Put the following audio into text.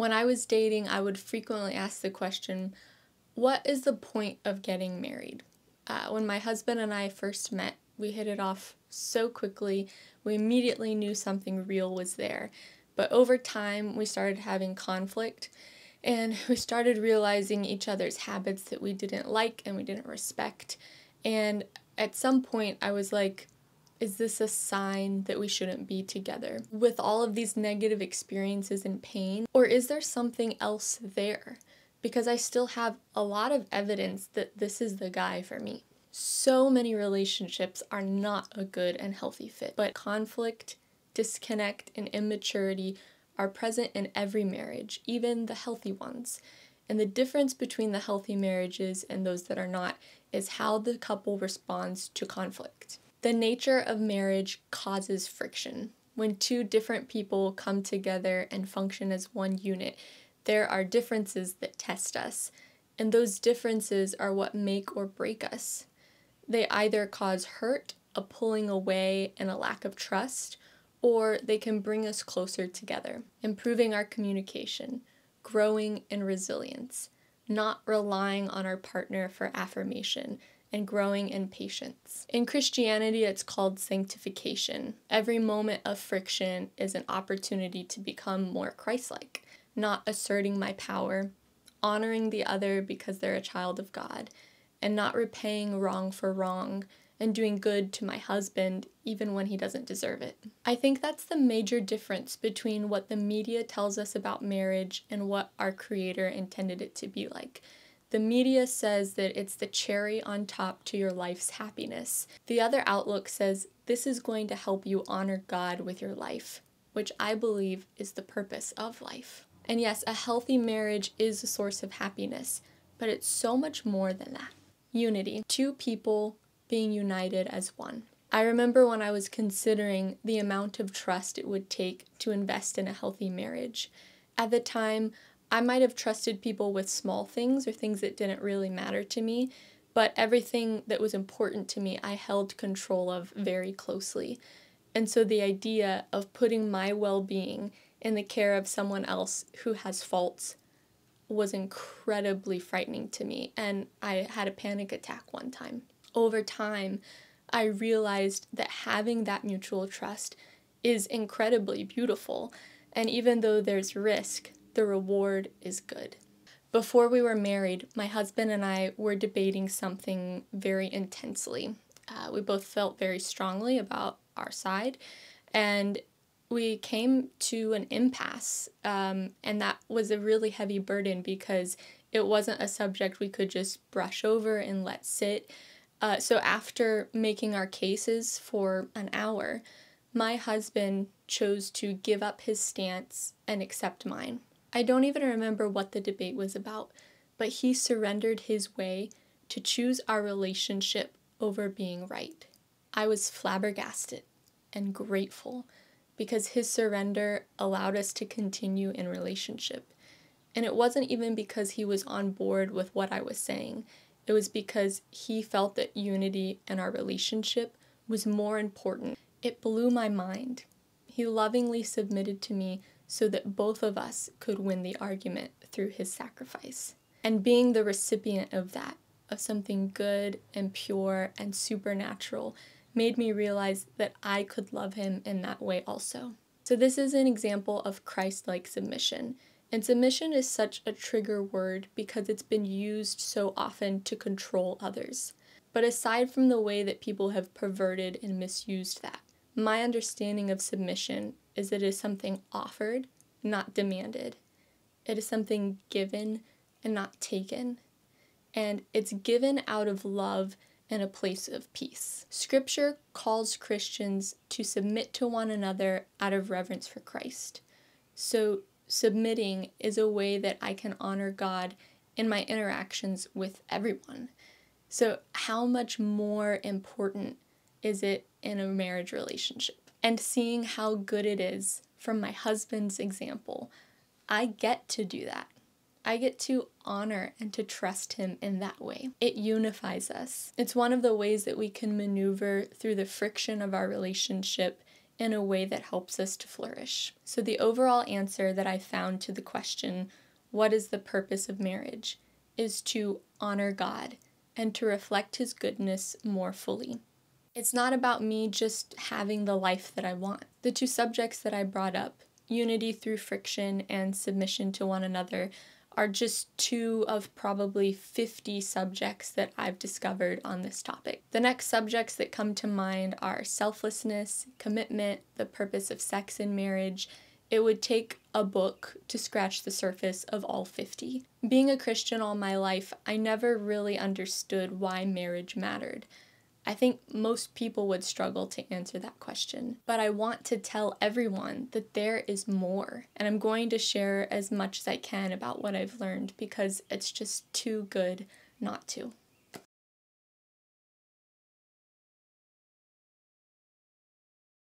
When I was dating, I would frequently ask the question, What is the point of getting married? Uh, when my husband and I first met, we hit it off so quickly, we immediately knew something real was there. But over time, we started having conflict and we started realizing each other's habits that we didn't like and we didn't respect. And at some point, I was like, is this a sign that we shouldn't be together with all of these negative experiences and pain? Or is there something else there? Because I still have a lot of evidence that this is the guy for me. So many relationships are not a good and healthy fit, but conflict, disconnect, and immaturity are present in every marriage, even the healthy ones. And the difference between the healthy marriages and those that are not is how the couple responds to conflict. The nature of marriage causes friction. When two different people come together and function as one unit, there are differences that test us, and those differences are what make or break us. They either cause hurt, a pulling away, and a lack of trust, or they can bring us closer together, improving our communication, growing in resilience, not relying on our partner for affirmation, and growing in patience. In Christianity, it's called sanctification. Every moment of friction is an opportunity to become more Christ like, not asserting my power, honoring the other because they're a child of God, and not repaying wrong for wrong and doing good to my husband even when he doesn't deserve it. I think that's the major difference between what the media tells us about marriage and what our creator intended it to be like. The media says that it's the cherry on top to your life's happiness. The other outlook says this is going to help you honor God with your life, which I believe is the purpose of life. And yes, a healthy marriage is a source of happiness, but it's so much more than that. Unity. Two people being united as one. I remember when I was considering the amount of trust it would take to invest in a healthy marriage. At the time, I might have trusted people with small things or things that didn't really matter to me, but everything that was important to me, I held control of very closely. And so the idea of putting my well being in the care of someone else who has faults was incredibly frightening to me, and I had a panic attack one time over time, I realized that having that mutual trust is incredibly beautiful. And even though there's risk, the reward is good. Before we were married, my husband and I were debating something very intensely. Uh, we both felt very strongly about our side, and we came to an impasse. Um, and that was a really heavy burden because it wasn't a subject we could just brush over and let sit. Uh, so after making our cases for an hour, my husband chose to give up his stance and accept mine. I don't even remember what the debate was about, but he surrendered his way to choose our relationship over being right. I was flabbergasted and grateful because his surrender allowed us to continue in relationship. And it wasn't even because he was on board with what I was saying. It was because he felt that unity in our relationship was more important. It blew my mind. He lovingly submitted to me so that both of us could win the argument through his sacrifice. And being the recipient of that, of something good and pure and supernatural, made me realize that I could love him in that way also. So, this is an example of Christ like submission. And submission is such a trigger word because it's been used so often to control others. But aside from the way that people have perverted and misused that, my understanding of submission is it is something offered, not demanded. It is something given and not taken. And it's given out of love and a place of peace. Scripture calls Christians to submit to one another out of reverence for Christ. So submitting is a way that I can honor God in my interactions with everyone. So, how much more important is it in a marriage relationship? And seeing how good it is from my husband's example, I get to do that. I get to honor and to trust him in that way. It unifies us. It's one of the ways that we can maneuver through the friction of our relationship in a way that helps us to flourish. So, the overall answer that I found to the question, What is the purpose of marriage? is to honor God and to reflect His goodness more fully. It's not about me just having the life that I want. The two subjects that I brought up, unity through friction and submission to one another, are just two of probably 50 subjects that I've discovered on this topic. The next subjects that come to mind are selflessness, commitment, the purpose of sex in marriage. It would take a book to scratch the surface of all 50. Being a Christian all my life, I never really understood why marriage mattered. I think most people would struggle to answer that question. But I want to tell everyone that there is more. And I'm going to share as much as I can about what I've learned because it's just too good not to.